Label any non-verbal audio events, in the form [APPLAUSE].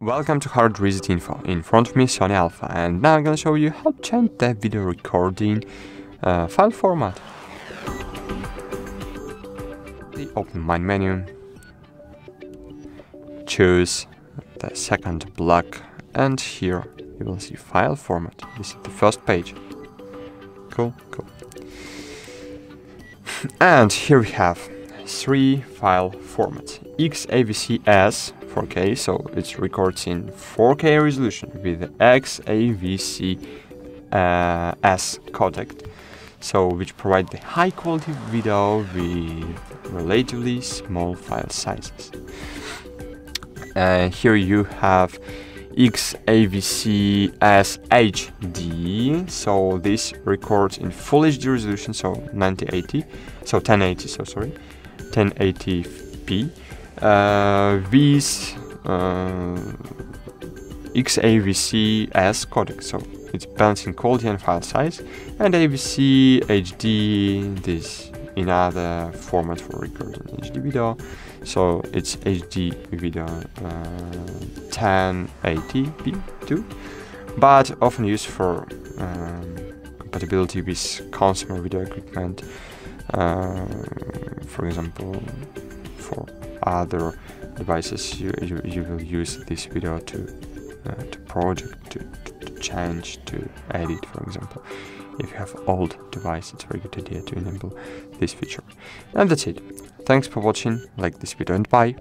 Welcome to Hard Reset Info. In front of me Sony Alpha and now I'm gonna show you how to change the video recording uh, file format. Open my menu, choose the second block and here you will see file format. This is the first page. Cool, cool. [LAUGHS] and here we have three file formats. XAVC-S 4K, so it records in 4K resolution with XAVC uh, S codec, so which provide the high quality video with relatively small file sizes. And here you have XAVC HD, so this records in Full HD resolution, so 9080, so 1080, so sorry, 1080p uh, with uh, XAVC-S codec, so it's balancing quality and file size, and AVC HD, this in other format for recording HD video, so it's HD video uh, 1080p too, but often used for um, compatibility with consumer video equipment, uh, for example, for other devices you, you, you will use this video to uh, to project to, to, change to edit for example. If you have old device it's a very good idea to enable this feature. And that's it. Thanks for watching. Like this video and bye